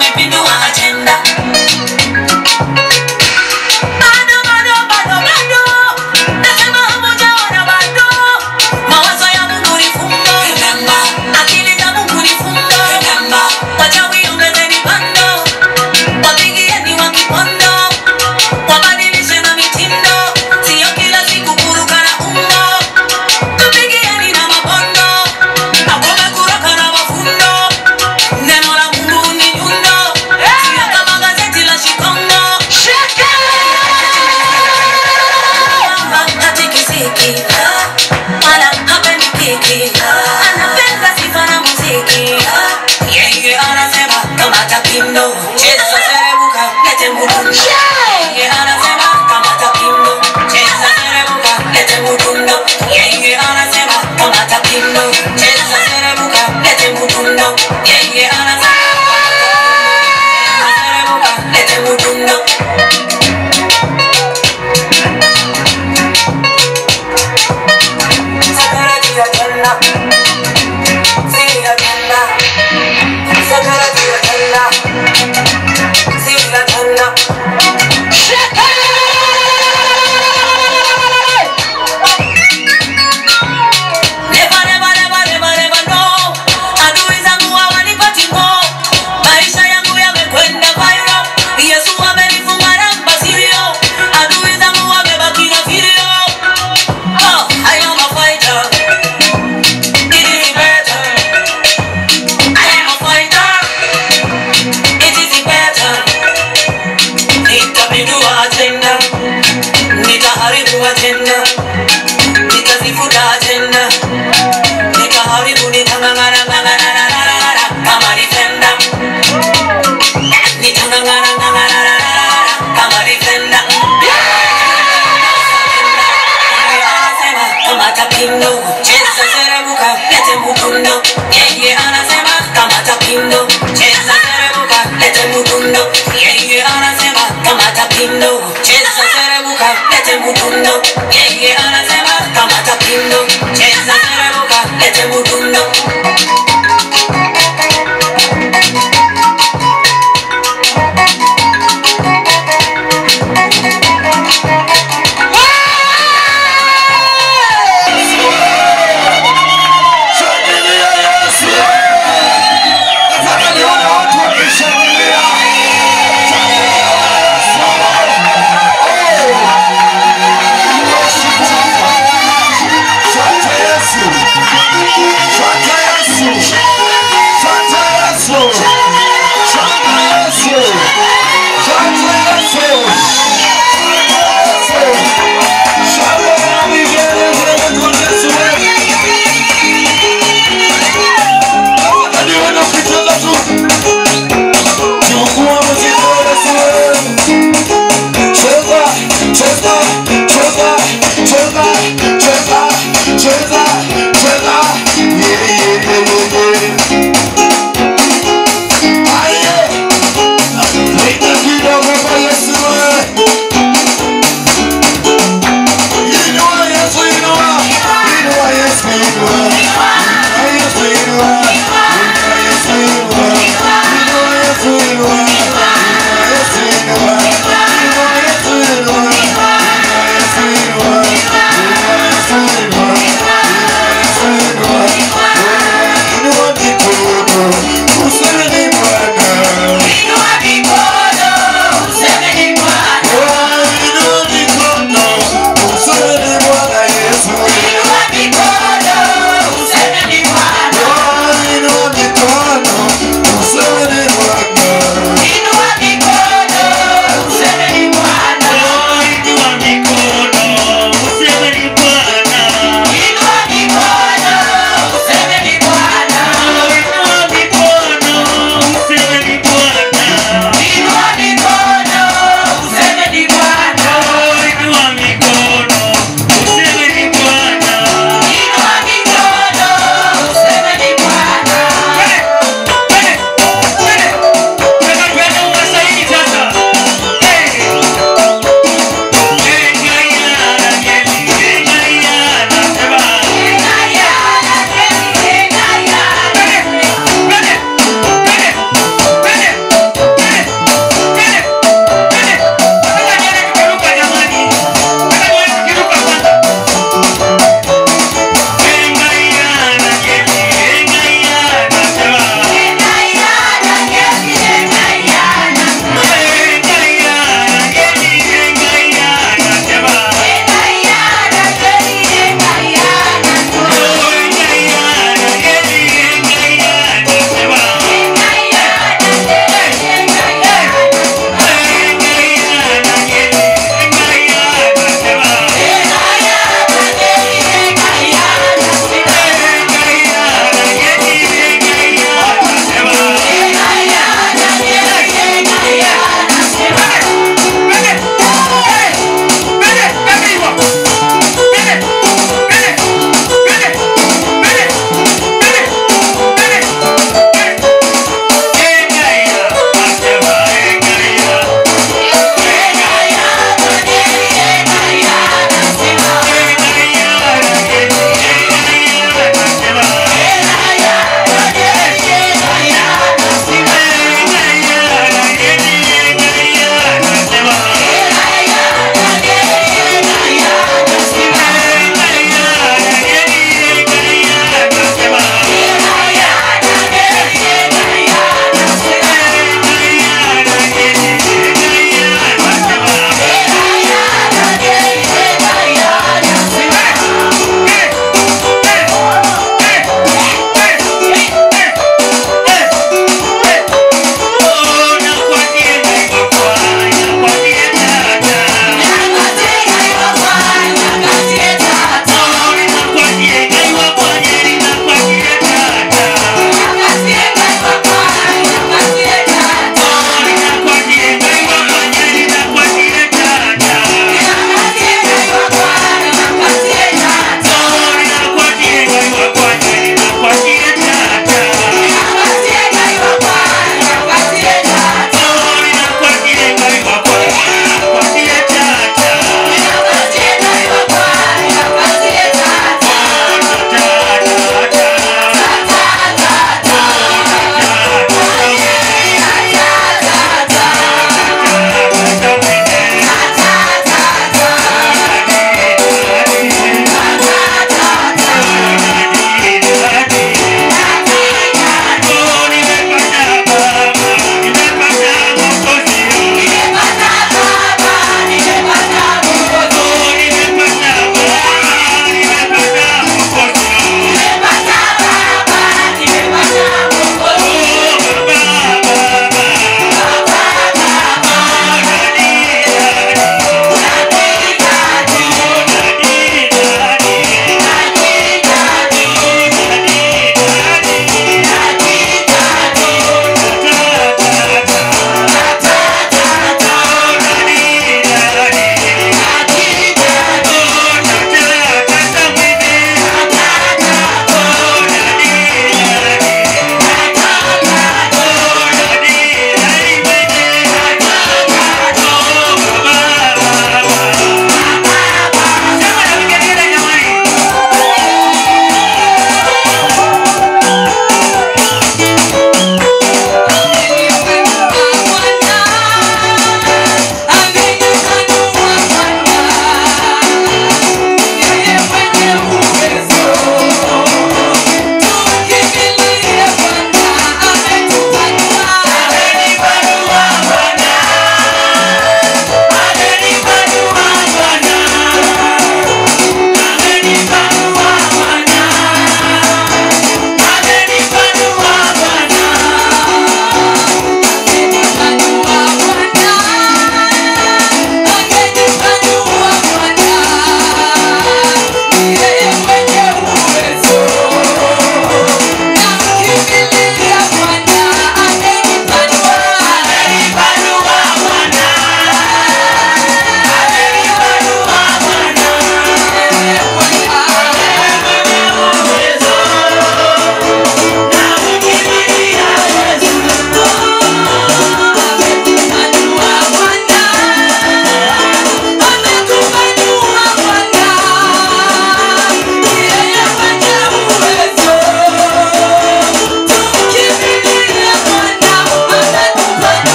I'm a yenge anasema kamata pindo cheza serebuka lete mudundo yenge anasema kamata pindo cheza serebuka lete mutundo.